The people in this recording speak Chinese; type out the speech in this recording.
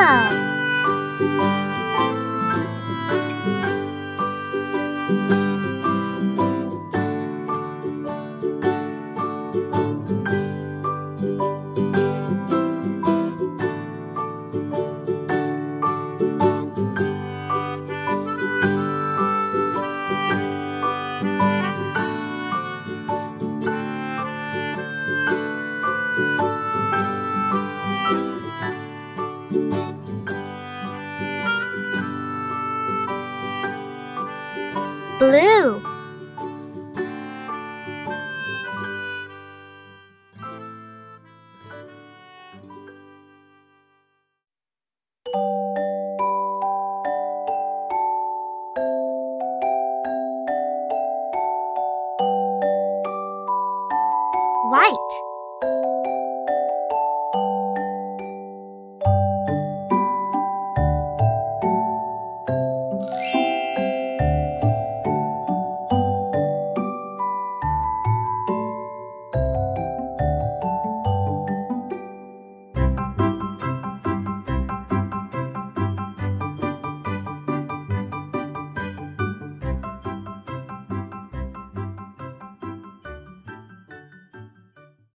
哦 Blue.